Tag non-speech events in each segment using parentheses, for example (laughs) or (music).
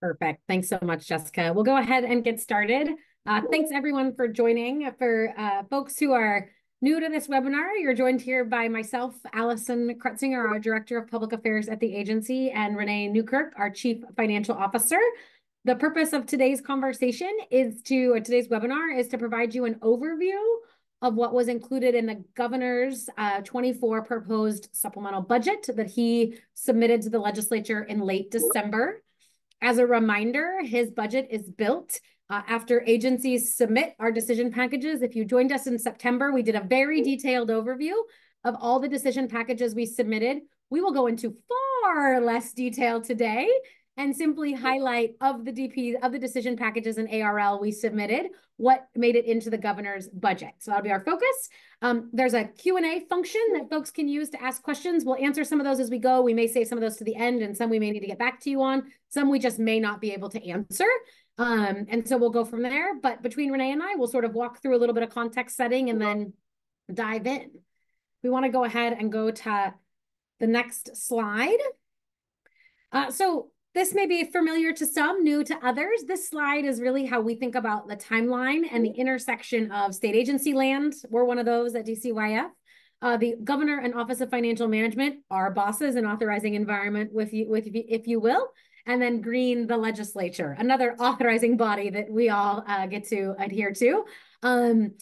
Perfect. Thanks so much, Jessica. We'll go ahead and get started. Uh, thanks everyone for joining. For uh, folks who are new to this webinar, you're joined here by myself, Allison Krutsinger, our Director of Public Affairs at the agency, and Renee Newkirk, our Chief Financial Officer. The purpose of today's conversation is to, today's webinar is to provide you an overview of what was included in the governor's uh, 24 proposed supplemental budget that he submitted to the legislature in late December. As a reminder, his budget is built uh, after agencies submit our decision packages. If you joined us in September, we did a very detailed overview of all the decision packages we submitted. We will go into far less detail today and simply highlight of the DP of the decision packages and ARL we submitted, what made it into the governor's budget. So that'll be our focus. Um, there's a Q&A function that folks can use to ask questions. We'll answer some of those as we go. We may save some of those to the end and some we may need to get back to you on. Some we just may not be able to answer. Um, and so we'll go from there. But between Renee and I, we'll sort of walk through a little bit of context setting and then dive in. We want to go ahead and go to the next slide. Uh, so this may be familiar to some, new to others. This slide is really how we think about the timeline and the intersection of state agency land. We're one of those at DCYF. Uh, the governor and Office of Financial Management are bosses and authorizing environment, with you, with if you will, and then green the legislature, another (laughs) authorizing body that we all uh, get to adhere to. Um,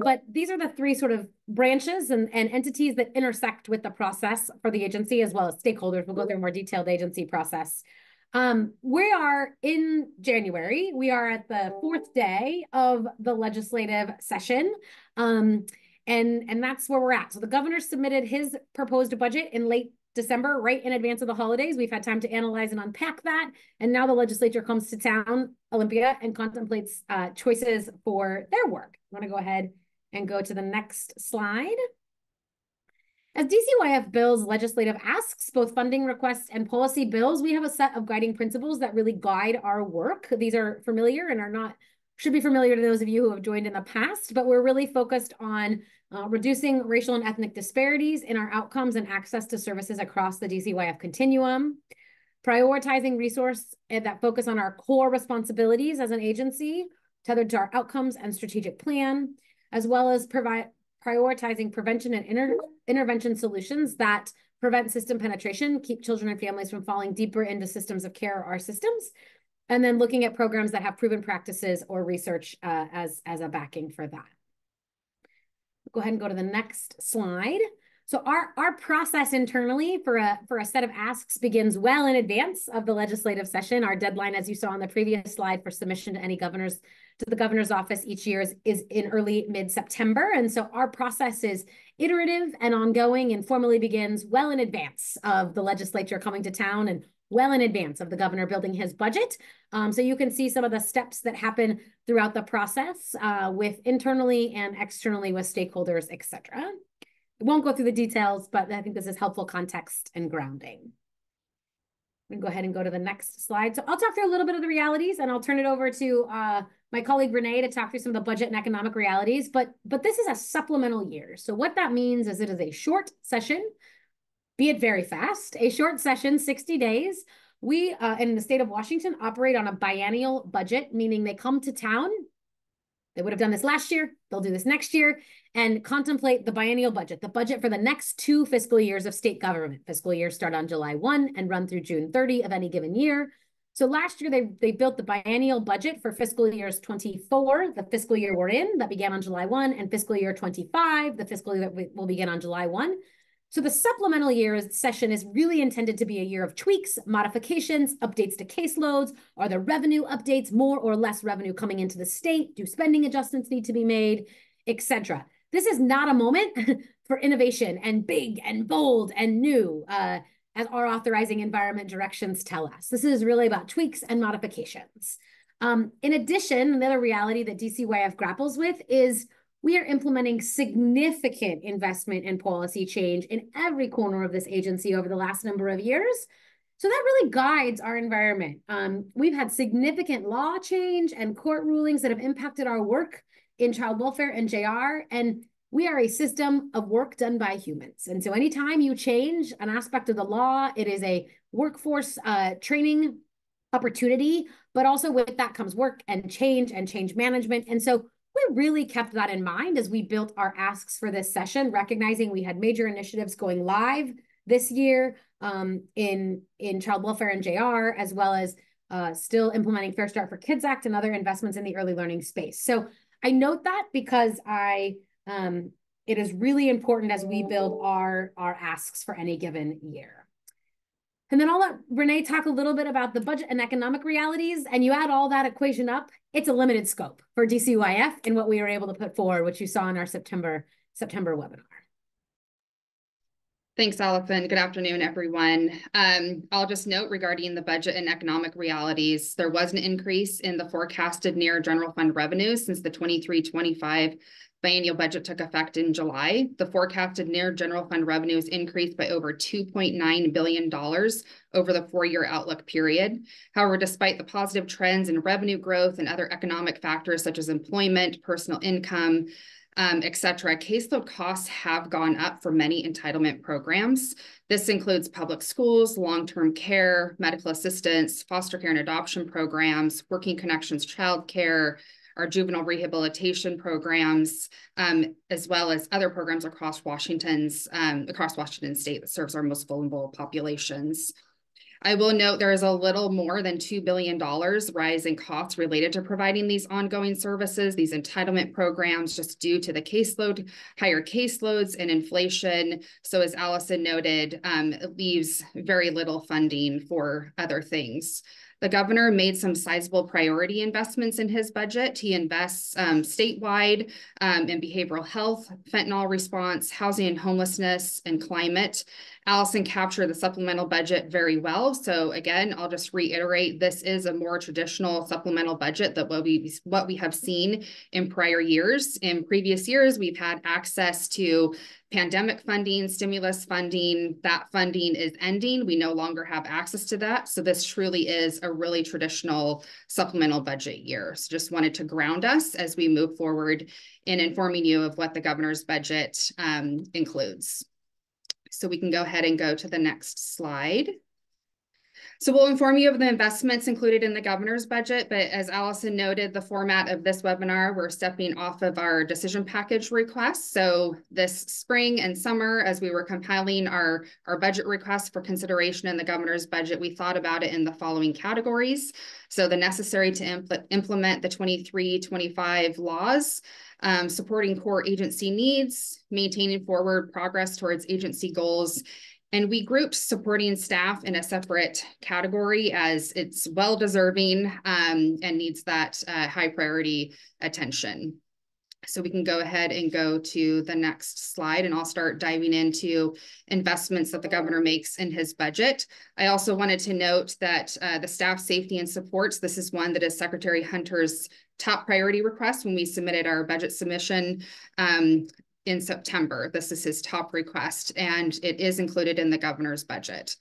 but these are the three sort of branches and, and entities that intersect with the process for the agency as well as stakeholders. We'll go through a more detailed agency process. Um, we are in January. We are at the fourth day of the legislative session. Um, and, and that's where we're at. So the governor submitted his proposed budget in late December, right in advance of the holidays. We've had time to analyze and unpack that. And now the legislature comes to town, Olympia, and contemplates uh, choices for their work. I want to go ahead and go to the next slide. As DCYF bills legislative asks, both funding requests and policy bills, we have a set of guiding principles that really guide our work. These are familiar and are not, should be familiar to those of you who have joined in the past, but we're really focused on uh, reducing racial and ethnic disparities in our outcomes and access to services across the DCYF continuum, prioritizing resources that focus on our core responsibilities as an agency, tethered to our outcomes and strategic plan, as well as provide prioritizing prevention and inter intervention solutions that prevent system penetration, keep children and families from falling deeper into systems of care or systems, and then looking at programs that have proven practices or research uh, as, as a backing for that. Go ahead and go to the next slide. So our, our process internally for a, for a set of asks begins well in advance of the legislative session. Our deadline, as you saw on the previous slide for submission to any governor's to the governor's office each year is, is in early mid-September. And so our process is iterative and ongoing and formally begins well in advance of the legislature coming to town and well in advance of the governor building his budget. Um, so you can see some of the steps that happen throughout the process uh, with internally and externally with stakeholders, et cetera. Won't go through the details, but I think this is helpful context and grounding. We can go ahead and go to the next slide. So I'll talk through a little bit of the realities and I'll turn it over to uh, my colleague Renee to talk through some of the budget and economic realities. But, but this is a supplemental year. So what that means is it is a short session, be it very fast, a short session, 60 days. We uh, in the state of Washington operate on a biennial budget, meaning they come to town they would have done this last year. They'll do this next year and contemplate the biennial budget, the budget for the next two fiscal years of state government. Fiscal years start on July 1 and run through June 30 of any given year. So last year, they, they built the biennial budget for fiscal years 24, the fiscal year we're in, that began on July 1, and fiscal year 25, the fiscal year that we, will begin on July 1. So the supplemental year session is really intended to be a year of tweaks, modifications, updates to caseloads. Are there revenue updates, more or less revenue coming into the state? Do spending adjustments need to be made, etc. This is not a moment (laughs) for innovation and big and bold and new, uh, as our authorizing environment directions tell us. This is really about tweaks and modifications. Um, in addition, another reality that DCYF grapples with is we are implementing significant investment and policy change in every corner of this agency over the last number of years. So that really guides our environment. Um, we've had significant law change and court rulings that have impacted our work in child welfare and JR. And we are a system of work done by humans. And so anytime you change an aspect of the law, it is a workforce uh, training opportunity, but also with that comes work and change and change management. And so really kept that in mind as we built our asks for this session, recognizing we had major initiatives going live this year um, in, in child welfare and JR, as well as uh, still implementing Fair Start for Kids Act and other investments in the early learning space. So I note that because I um, it is really important as we build our, our asks for any given year. And then I'll let Renee talk a little bit about the budget and economic realities. And you add all that equation up, it's a limited scope for DCYF and what we were able to put forward, which you saw in our September, September webinar. Thanks, Allison. Good afternoon, everyone. Um, I'll just note regarding the budget and economic realities, there was an increase in the forecasted near general fund revenues since the 23-25 biennial budget took effect in July. The forecasted near general fund revenues increased by over $2.9 billion over the four-year outlook period. However, despite the positive trends in revenue growth and other economic factors such as employment, personal income, um, et cetera, caseload costs have gone up for many entitlement programs. This includes public schools, long-term care, medical assistance, foster care and adoption programs, working connections childcare, our juvenile rehabilitation programs, um, as well as other programs across Washington's um, across Washington State that serves our most vulnerable populations. I will note there is a little more than $2 billion rise in costs related to providing these ongoing services, these entitlement programs, just due to the caseload, higher caseloads and inflation. So as Allison noted, um, it leaves very little funding for other things. The governor made some sizable priority investments in his budget. He invests um, statewide um, in behavioral health, fentanyl response, housing and homelessness, and climate. Allison captured the supplemental budget very well. So again, I'll just reiterate, this is a more traditional supplemental budget that what we, what we have seen in prior years. In previous years, we've had access to pandemic funding, stimulus funding, that funding is ending. We no longer have access to that. So this truly is a really traditional supplemental budget year. So just wanted to ground us as we move forward in informing you of what the governor's budget um, includes. So we can go ahead and go to the next slide. So we'll inform you of the investments included in the governor's budget, but as Allison noted, the format of this webinar, we're stepping off of our decision package requests. So this spring and summer, as we were compiling our, our budget requests for consideration in the governor's budget, we thought about it in the following categories. So the necessary to impl implement the 23-25 laws, um, supporting core agency needs, maintaining forward progress towards agency goals, and we grouped supporting staff in a separate category as it's well deserving um, and needs that uh, high priority attention. So we can go ahead and go to the next slide and I'll start diving into investments that the governor makes in his budget. I also wanted to note that uh, the staff safety and supports, this is one that is Secretary Hunter's top priority request when we submitted our budget submission um, in September. This is his top request, and it is included in the governor's budget.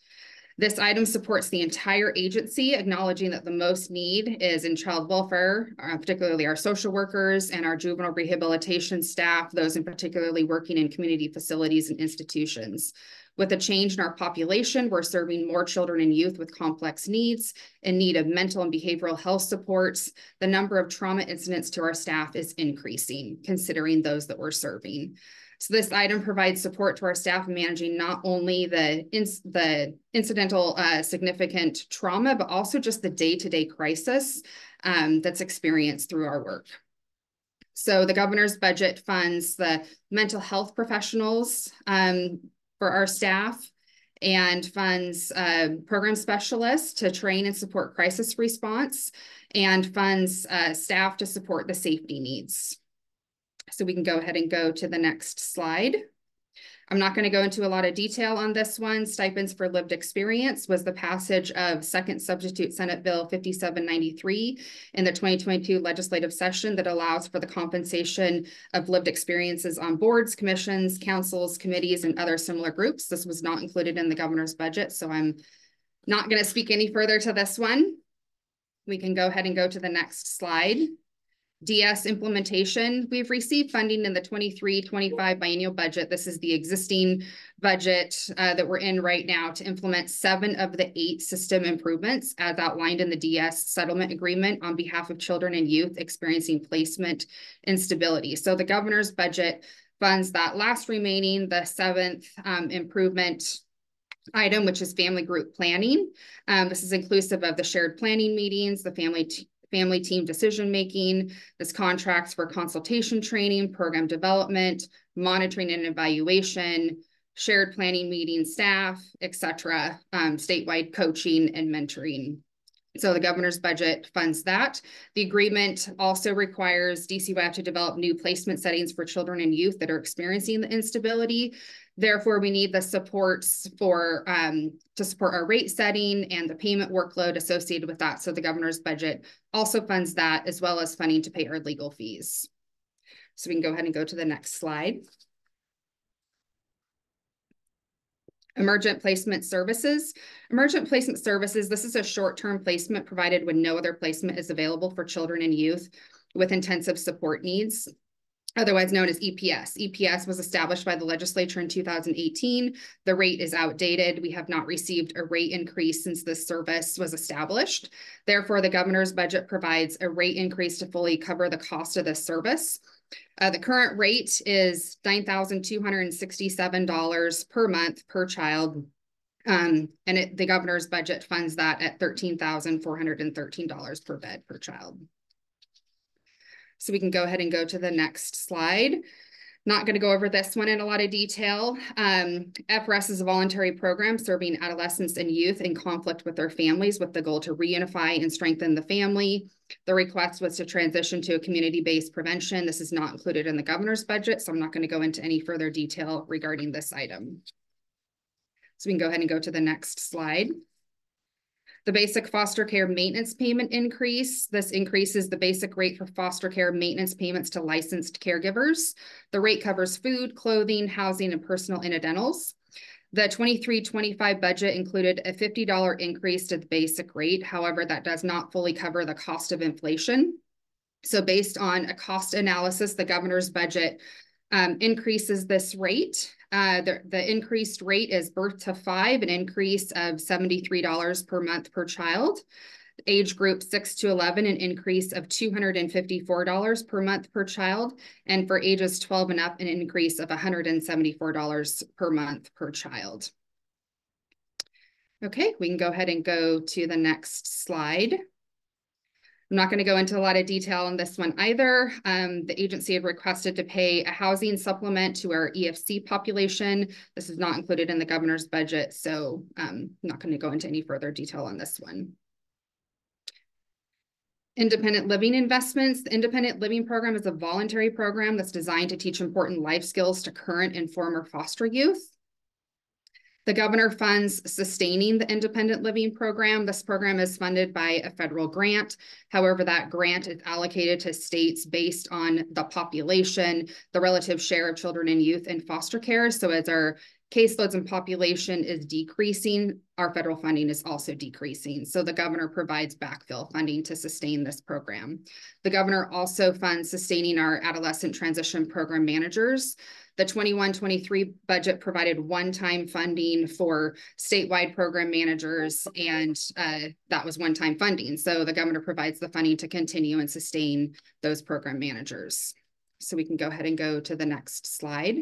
This item supports the entire agency, acknowledging that the most need is in child welfare, uh, particularly our social workers and our juvenile rehabilitation staff, those in particularly working in community facilities and institutions. With a change in our population, we're serving more children and youth with complex needs in need of mental and behavioral health supports. The number of trauma incidents to our staff is increasing, considering those that we're serving. So this item provides support to our staff managing not only the, the incidental uh, significant trauma, but also just the day-to-day -day crisis um, that's experienced through our work. So the governor's budget funds the mental health professionals um, for our staff and funds uh, program specialists to train and support crisis response and funds uh, staff to support the safety needs. So we can go ahead and go to the next slide. I'm not going to go into a lot of detail on this one. Stipends for lived experience was the passage of Second Substitute Senate Bill 5793 in the 2022 legislative session that allows for the compensation of lived experiences on boards, commissions, councils, committees, and other similar groups. This was not included in the governor's budget, so I'm not going to speak any further to this one. We can go ahead and go to the next slide. DS implementation, we've received funding in the 23-25 biennial budget. This is the existing budget uh, that we're in right now to implement seven of the eight system improvements as outlined in the DS settlement agreement on behalf of children and youth experiencing placement instability. So the governor's budget funds that last remaining, the seventh um, improvement item, which is family group planning. Um, this is inclusive of the shared planning meetings, the family family team decision making. This contracts for consultation training, program development, monitoring and evaluation, shared planning meeting staff, etc., um, statewide coaching and mentoring. So the governor's budget funds that. The agreement also requires DCYF to develop new placement settings for children and youth that are experiencing the instability. Therefore, we need the supports for um, to support our rate setting and the payment workload associated with that. So the governor's budget also funds that as well as funding to pay our legal fees. So we can go ahead and go to the next slide. Emergent placement services. Emergent placement services, this is a short-term placement provided when no other placement is available for children and youth with intensive support needs otherwise known as EPS. EPS was established by the legislature in 2018. The rate is outdated. We have not received a rate increase since this service was established. Therefore, the governor's budget provides a rate increase to fully cover the cost of this service. Uh, the current rate is $9,267 per month per child. Um, and it, the governor's budget funds that at $13,413 per bed per child. So we can go ahead and go to the next slide. Not going to go over this one in a lot of detail. Um, FRS is a voluntary program serving adolescents and youth in conflict with their families with the goal to reunify and strengthen the family. The request was to transition to a community-based prevention. This is not included in the governor's budget, so I'm not going to go into any further detail regarding this item. So we can go ahead and go to the next slide. The basic foster care maintenance payment increase. This increases the basic rate for foster care maintenance payments to licensed caregivers. The rate covers food, clothing, housing, and personal incidentals. The 23-25 budget included a $50 increase to the basic rate. However, that does not fully cover the cost of inflation. So based on a cost analysis, the governor's budget um, increases this rate. Uh, the, the increased rate is birth to five, an increase of $73 per month per child. Age group six to 11, an increase of $254 per month per child. And for ages 12 and up, an increase of $174 per month per child. Okay, we can go ahead and go to the next slide. I'm not going to go into a lot of detail on this one either. Um, the agency had requested to pay a housing supplement to our EFC population. This is not included in the governor's budget, so um, I'm not going to go into any further detail on this one. Independent living investments. The independent living program is a voluntary program that's designed to teach important life skills to current and former foster youth. The governor funds sustaining the independent living program. This program is funded by a federal grant. However, that grant is allocated to states based on the population, the relative share of children and youth in foster care. So as our caseloads and population is decreasing, our federal funding is also decreasing. So the governor provides backfill funding to sustain this program. The governor also funds sustaining our adolescent transition program managers. The 21-23 budget provided one-time funding for statewide program managers, and uh, that was one-time funding. So the governor provides the funding to continue and sustain those program managers. So we can go ahead and go to the next slide.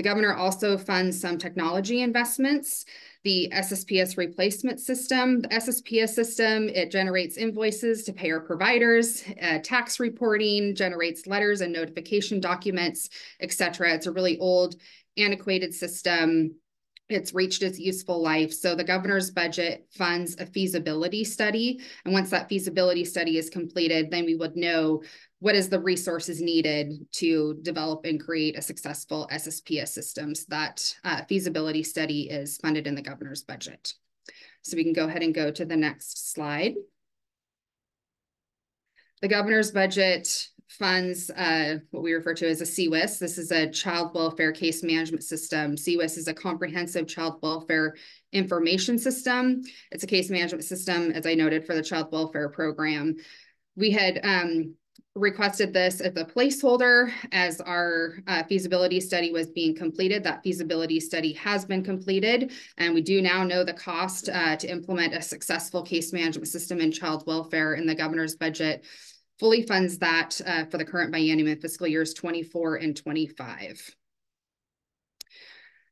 The governor also funds some technology investments the SSPS replacement system. The SSPS system, it generates invoices to pay our providers, uh, tax reporting, generates letters and notification documents, etc. It's a really old, antiquated system. It's reached its useful life. So the governor's budget funds a feasibility study. And once that feasibility study is completed, then we would know what is the resources needed to develop and create a successful SSPS system. So that uh, feasibility study is funded in the governor's budget. So we can go ahead and go to the next slide. The governor's budget funds uh, what we refer to as a CWIS. This is a child welfare case management system. CWIS is a comprehensive child welfare information system. It's a case management system, as I noted, for the child welfare program. We had um, requested this as a placeholder as our uh, feasibility study was being completed. That feasibility study has been completed, and we do now know the cost uh, to implement a successful case management system in child welfare in the governor's budget fully funds that uh, for the current biennium in fiscal years 24 and 25.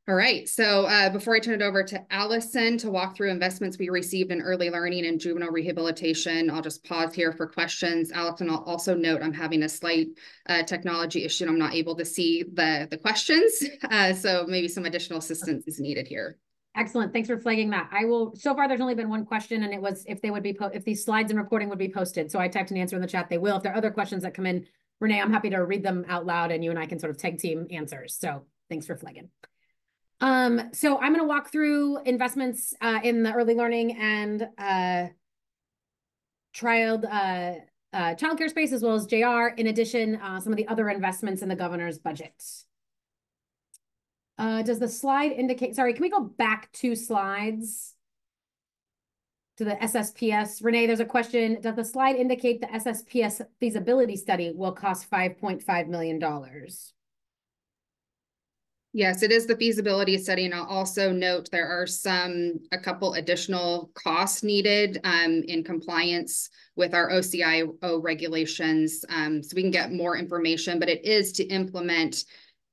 All right, so uh, before I turn it over to Allison to walk through investments we received in early learning and juvenile rehabilitation, I'll just pause here for questions. Allison, I'll also note I'm having a slight uh, technology issue. I'm not able to see the, the questions, (laughs) uh, so maybe some additional assistance is needed here. Excellent. Thanks for flagging that. I will, so far there's only been one question and it was if they would be, if these slides and recording would be posted. So I typed an answer in the chat. They will. If there are other questions that come in, Renee, I'm happy to read them out loud and you and I can sort of tag team answers. So thanks for flagging. Um, so I'm going to walk through investments uh, in the early learning and uh, child uh, uh, childcare space as well as JR. In addition, uh, some of the other investments in the governor's budget. Uh, does the slide indicate? Sorry, can we go back two slides to the SSPS? Renee, there's a question. Does the slide indicate the SSPS feasibility study will cost $5.5 million? Yes, it is the feasibility study, and I'll also note there are some, a couple additional costs needed um, in compliance with our OCIO regulations. Um, so we can get more information, but it is to implement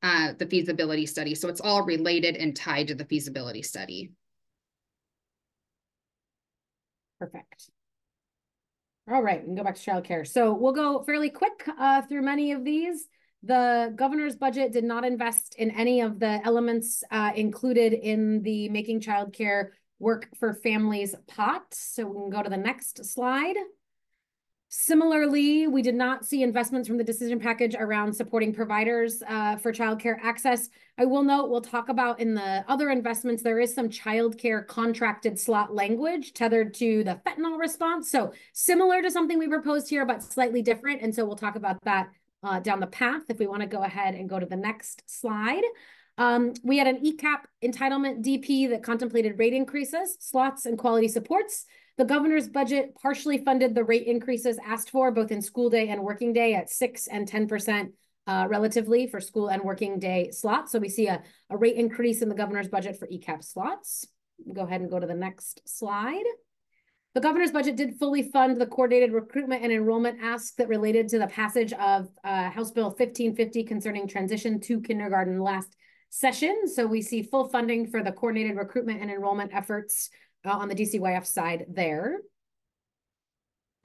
uh, the feasibility study. So it's all related and tied to the feasibility study. Perfect. All right, we can go back to childcare. So we'll go fairly quick uh, through many of these. The governor's budget did not invest in any of the elements uh, included in the Making Childcare Work for Families pot. So we can go to the next slide. Similarly, we did not see investments from the decision package around supporting providers uh, for childcare access. I will note, we'll talk about in the other investments, there is some childcare contracted slot language tethered to the fentanyl response. So similar to something we proposed here, but slightly different. And so we'll talk about that uh, down the path if we want to go ahead and go to the next slide. Um, we had an ECEAP entitlement DP that contemplated rate increases, slots, and quality supports. The governor's budget partially funded the rate increases asked for both in school day and working day at 6 and 10% uh, relatively for school and working day slots. So we see a, a rate increase in the governor's budget for ECEAP slots. Go ahead and go to the next slide. The governor's budget did fully fund the coordinated recruitment and enrollment ask that related to the passage of uh, House Bill 1550 concerning transition to kindergarten last session. So we see full funding for the coordinated recruitment and enrollment efforts uh, on the DCYF side there.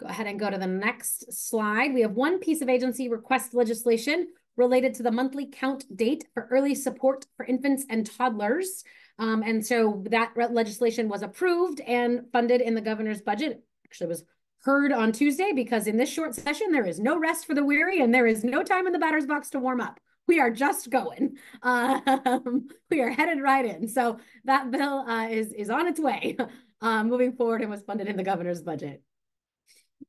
Go ahead and go to the next slide. We have one piece of agency request legislation related to the monthly count date for early support for infants and toddlers. Um, and so that legislation was approved and funded in the governor's budget. Actually was heard on Tuesday because in this short session, there is no rest for the weary and there is no time in the batter's box to warm up. We are just going. (laughs) Um, we are headed right in. So that bill uh, is, is on its way (laughs) uh, moving forward and was funded in the governor's budget.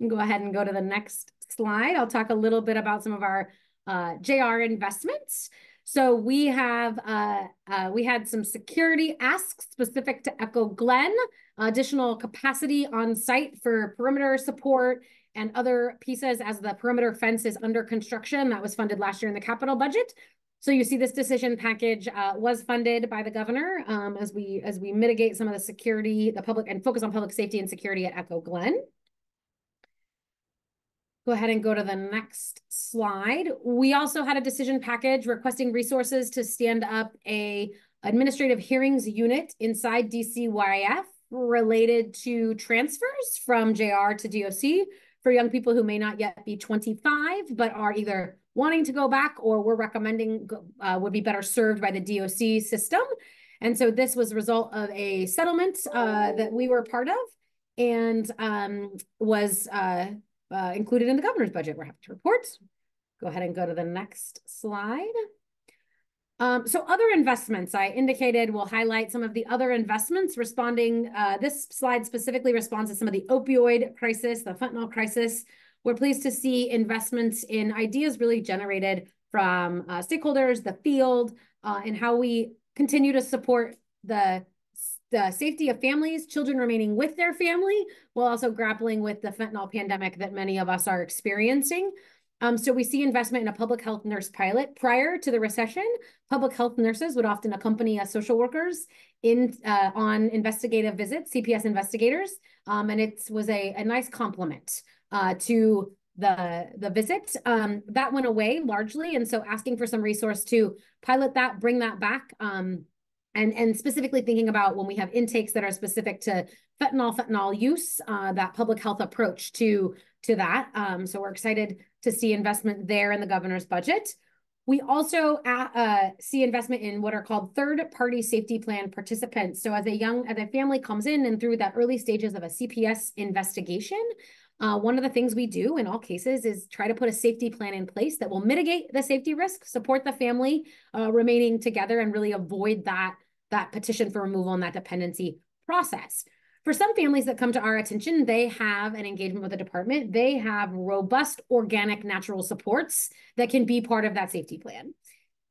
Go ahead and go to the next slide. I'll talk a little bit about some of our uh, JR investments. So we have, uh, uh, we had some security asks specific to Echo Glen, additional capacity on site for perimeter support and other pieces as the perimeter fence is under construction. That was funded last year in the capital budget. So you see this decision package uh, was funded by the governor um, as we as we mitigate some of the security, the public and focus on public safety and security at Echo Glen. Go ahead and go to the next slide. We also had a decision package requesting resources to stand up a administrative hearings unit inside DCYF related to transfers from JR to DOC for young people who may not yet be 25, but are either wanting to go back or we're recommending uh, would be better served by the DOC system. And so this was a result of a settlement uh, that we were part of and um, was uh, uh, included in the governor's budget. We're happy to report. Go ahead and go to the next slide. Um, so other investments I indicated will highlight some of the other investments responding. Uh, this slide specifically responds to some of the opioid crisis, the fentanyl crisis. We're pleased to see investments in ideas really generated from uh, stakeholders, the field, uh, and how we continue to support the the safety of families, children remaining with their family, while also grappling with the fentanyl pandemic that many of us are experiencing. Um, so we see investment in a public health nurse pilot. Prior to the recession, public health nurses would often accompany uh, social workers in uh, on investigative visits, CPS investigators, um, and it was a, a nice complement uh, to the the visit. Um, that went away largely, and so asking for some resource to pilot that, bring that back, um, and and specifically thinking about when we have intakes that are specific to fentanyl, fentanyl use, uh, that public health approach to to that. Um, so we're excited to see investment there in the governor's budget. We also uh, uh, see investment in what are called third-party safety plan participants. So as a young, as a family comes in and through that early stages of a CPS investigation, uh, one of the things we do in all cases is try to put a safety plan in place that will mitigate the safety risk, support the family uh, remaining together, and really avoid that, that petition for removal and that dependency process. For some families that come to our attention, they have an engagement with the department. They have robust organic natural supports that can be part of that safety plan.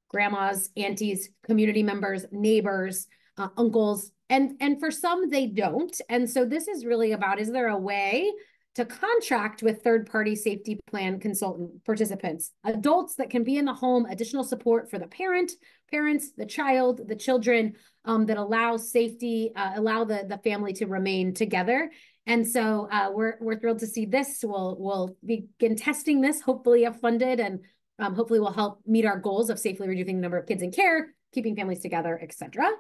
Grandmas, aunties, community members, neighbors, uh, uncles, and, and for some, they don't. And so this is really about, is there a way to contract with third-party safety plan consultant participants, adults that can be in the home, additional support for the parent, parents, the child, the children, um, that allow safety, uh, allow the, the family to remain together. And so uh, we're, we're thrilled to see this. We'll, we'll begin testing this, hopefully if funded, and um, hopefully will help meet our goals of safely reducing the number of kids in care, keeping families together, et cetera.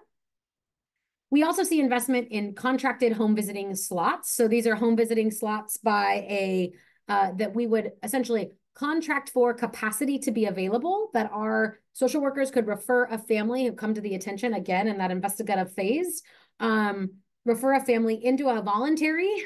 We also see investment in contracted home visiting slots. So these are home visiting slots by a, uh, that we would essentially contract for capacity to be available that our social workers could refer a family who come to the attention again in that investigative phase, um, refer a family into a voluntary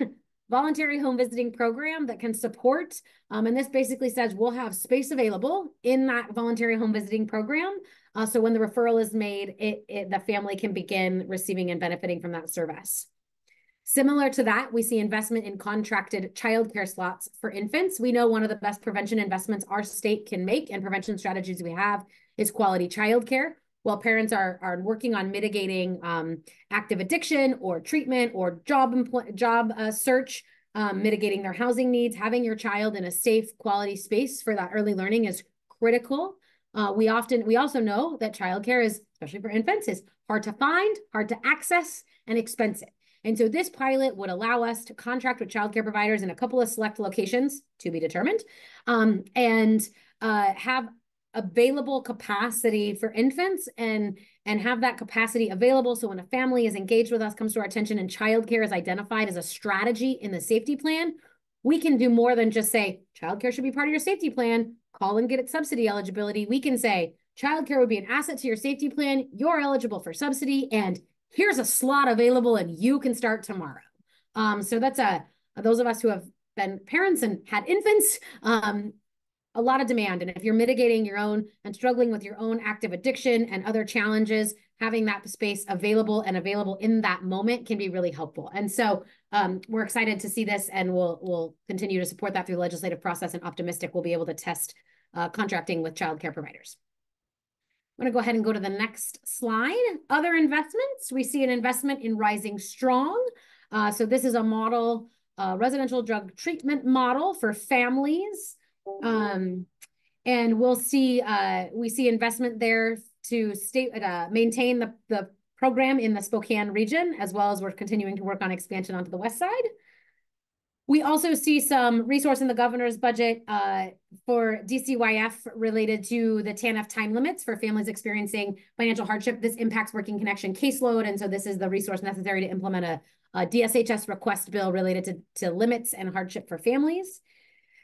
voluntary home visiting program that can support. Um, and this basically says we'll have space available in that voluntary home visiting program uh, so when the referral is made, it, it, the family can begin receiving and benefiting from that service. Similar to that, we see investment in contracted childcare slots for infants. We know one of the best prevention investments our state can make and prevention strategies we have is quality childcare. While parents are, are working on mitigating um, active addiction or treatment or job job uh, search, um, mitigating their housing needs, having your child in a safe, quality space for that early learning is critical. Uh, we often, we also know that childcare is, especially for infants, is hard to find, hard to access, and expensive. And so this pilot would allow us to contract with childcare providers in a couple of select locations to be determined, um, and uh, have available capacity for infants and and have that capacity available so when a family is engaged with us comes to our attention and childcare is identified as a strategy in the safety plan we can do more than just say childcare should be part of your safety plan call and get its subsidy eligibility, we can say childcare would be an asset to your safety plan. You're eligible for subsidy, and here's a slot available, and you can start tomorrow. Um, so that's a those of us who have been parents and had infants, um, a lot of demand. And if you're mitigating your own and struggling with your own active addiction and other challenges, having that space available and available in that moment can be really helpful. And so um, we're excited to see this and we'll, we'll continue to support that through the legislative process and optimistic we'll be able to test uh, contracting with childcare providers. I'm going to go ahead and go to the next slide. Other investments, we see an investment in Rising Strong. Uh, so this is a model, uh, residential drug treatment model for families. Um, and we'll see, uh, we see investment there to state, uh, maintain the, the program in the Spokane region, as well as we're continuing to work on expansion onto the west side. We also see some resource in the governor's budget uh, for DCYF related to the TANF time limits for families experiencing financial hardship. This impacts working connection caseload. And so this is the resource necessary to implement a, a DSHS request bill related to, to limits and hardship for families.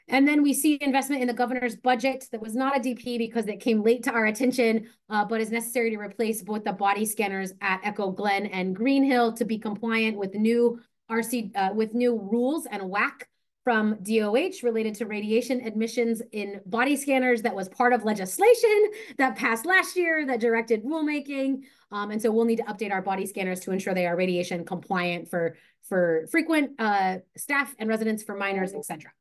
And then we see investment in the governor's budget that was not a DP because it came late to our attention, uh, but is necessary to replace both the body scanners at Echo Glen and Greenhill to be compliant with new RC uh, with new rules and WAC from DOH related to radiation admissions in body scanners that was part of legislation that passed last year that directed rulemaking. Um, and so we'll need to update our body scanners to ensure they are radiation compliant for, for frequent uh, staff and residents for minors, et cetera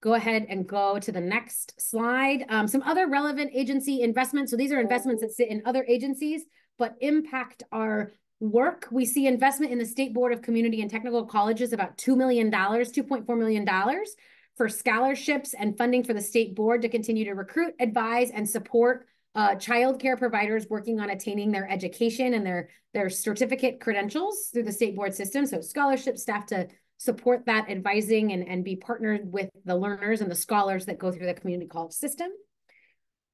go ahead and go to the next slide. Um, some other relevant agency investments. So these are investments that sit in other agencies, but impact our work. We see investment in the State Board of Community and Technical Colleges, about $2 million, $2.4 million for scholarships and funding for the state board to continue to recruit, advise, and support uh, childcare providers working on attaining their education and their, their certificate credentials through the state board system. So scholarship staff to support that advising and, and be partnered with the learners and the scholars that go through the community college system.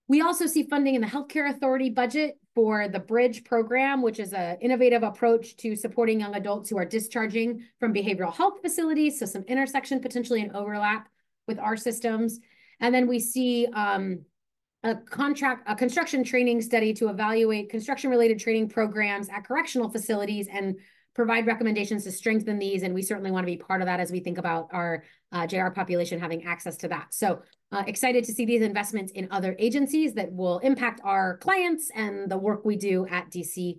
We also see funding in the Healthcare Authority budget for the Bridge program, which is an innovative approach to supporting young adults who are discharging from behavioral health facilities. So some intersection potentially and overlap with our systems. And then we see um, a contract, a construction training study to evaluate construction related training programs at correctional facilities and provide recommendations to strengthen these. And we certainly want to be part of that as we think about our uh, JR population having access to that. So uh, excited to see these investments in other agencies that will impact our clients and the work we do at DCYF.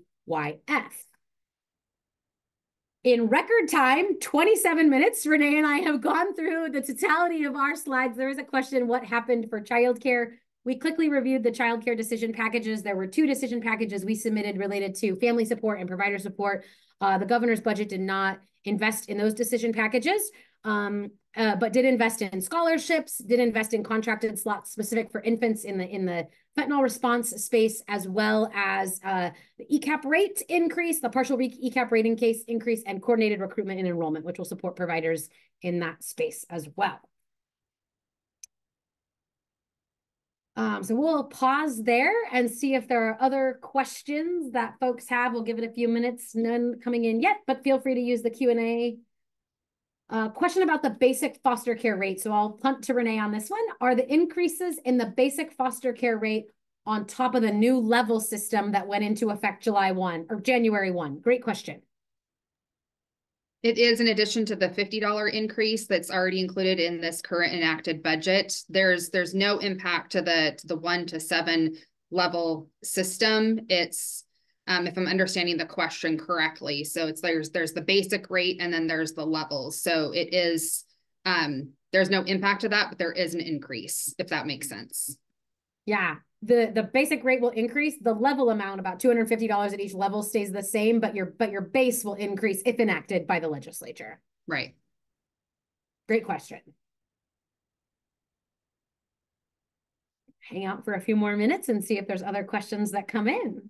In record time, 27 minutes, Renee and I have gone through the totality of our slides. There is a question, what happened for childcare? We quickly reviewed the childcare decision packages. There were two decision packages we submitted related to family support and provider support. Uh, the governor's budget did not invest in those decision packages, um, uh, but did invest in scholarships, did invest in contracted slots specific for infants in the in the fentanyl response space, as well as uh, the ECEAP rate increase, the partial ECEAP rating case increase, and coordinated recruitment and enrollment, which will support providers in that space as well. Um, so we'll pause there and see if there are other questions that folks have. We'll give it a few minutes, none coming in yet, but feel free to use the Q&A. Uh, question about the basic foster care rate. So I'll punt to Renee on this one. Are the increases in the basic foster care rate on top of the new level system that went into effect July 1 or January 1? Great question. It is in addition to the $50 increase that's already included in this current enacted budget. There's there's no impact to the to the one to seven level system. It's um, if I'm understanding the question correctly. So it's there's there's the basic rate and then there's the levels. So it is um, there's no impact to that, but there is an increase, if that makes sense. Yeah, the the basic rate will increase. The level amount about $250 at each level stays the same but your but your base will increase if enacted by the legislature. Right. Great question. Hang out for a few more minutes and see if there's other questions that come in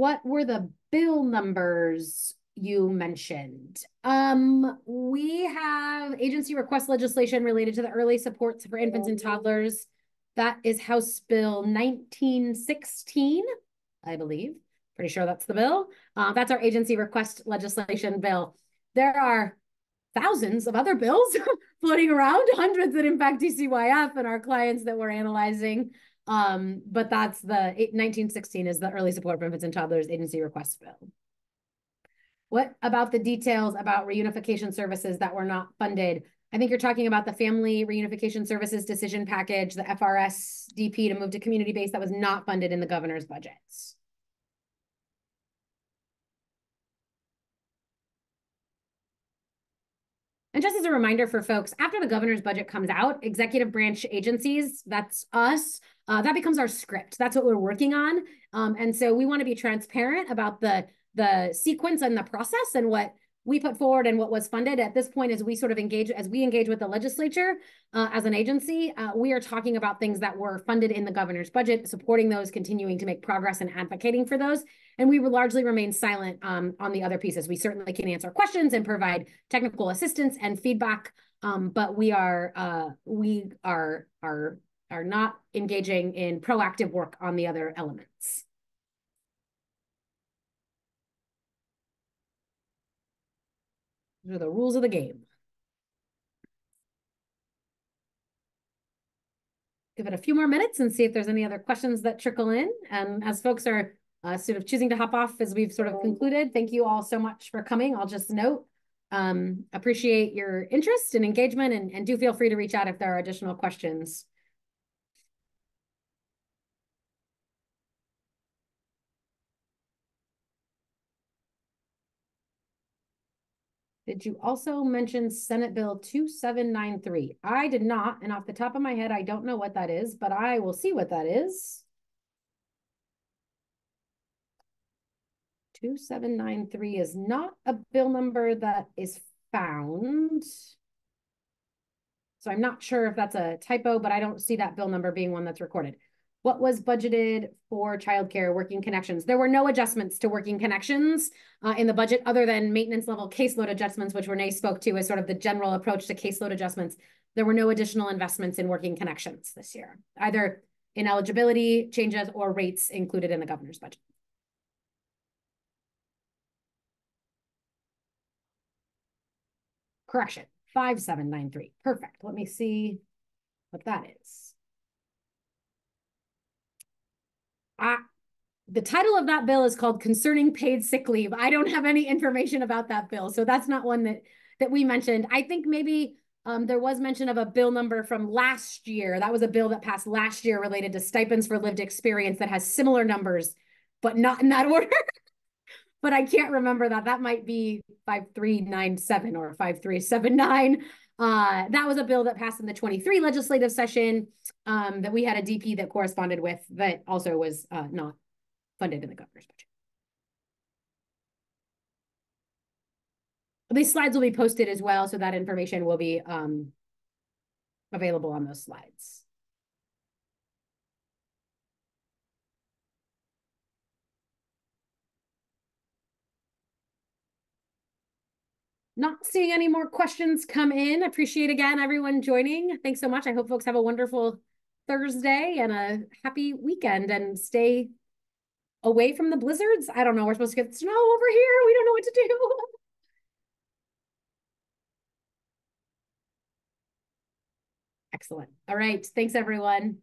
what were the bill numbers you mentioned? Um, we have agency request legislation related to the early supports for infants and toddlers. That is House Bill 1916, I believe. Pretty sure that's the bill. Uh, that's our agency request legislation bill. There are thousands of other bills (laughs) floating around, hundreds that impact DCYF and our clients that we're analyzing. Um, but that's the 1916 is the early support for infants and toddlers agency request bill. What about the details about reunification services that were not funded? I think you're talking about the family reunification services decision package, the FRS DP to move to community based that was not funded in the governor's budgets. And just as a reminder for folks, after the governor's budget comes out, executive branch agencies, that's us, uh, that becomes our script. That's what we're working on. Um, and so we want to be transparent about the the sequence and the process and what we put forward and what was funded. At this point as we sort of engage as we engage with the legislature uh, as an agency uh, we are talking about things that were funded in the governor's budget supporting those continuing to make progress and advocating for those. And we largely remain silent um, on the other pieces. We certainly can answer questions and provide technical assistance and feedback um, but we are uh, we are are are not engaging in proactive work on the other elements. Those are the rules of the game. Give it a few more minutes and see if there's any other questions that trickle in. And as folks are uh, sort of choosing to hop off as we've sort of concluded, thank you all so much for coming. I'll just note, um, appreciate your interest and engagement and, and do feel free to reach out if there are additional questions. Did you also mention Senate Bill 2793? I did not, and off the top of my head, I don't know what that is, but I will see what that is. 2793 is not a bill number that is found. So I'm not sure if that's a typo, but I don't see that bill number being one that's recorded. What was budgeted for childcare working connections? There were no adjustments to working connections uh, in the budget other than maintenance level caseload adjustments, which Renee spoke to as sort of the general approach to caseload adjustments. There were no additional investments in working connections this year, either in eligibility changes or rates included in the governor's budget. Correction, 5793. Perfect. Let me see what that is. I, the title of that bill is called Concerning Paid Sick Leave. I don't have any information about that bill, so that's not one that that we mentioned. I think maybe um, there was mention of a bill number from last year. That was a bill that passed last year related to stipends for lived experience that has similar numbers, but not in that (laughs) order. but I can't remember that. That might be 5397 or 5379. Uh, that was a bill that passed in the 23 legislative session um, that we had a DP that corresponded with that also was uh, not funded in the governor's budget. These slides will be posted as well, so that information will be um, available on those slides. Not seeing any more questions come in. Appreciate again everyone joining. Thanks so much. I hope folks have a wonderful Thursday and a happy weekend and stay away from the blizzards. I don't know. We're supposed to get snow over here. We don't know what to do. (laughs) Excellent. All right. Thanks, everyone.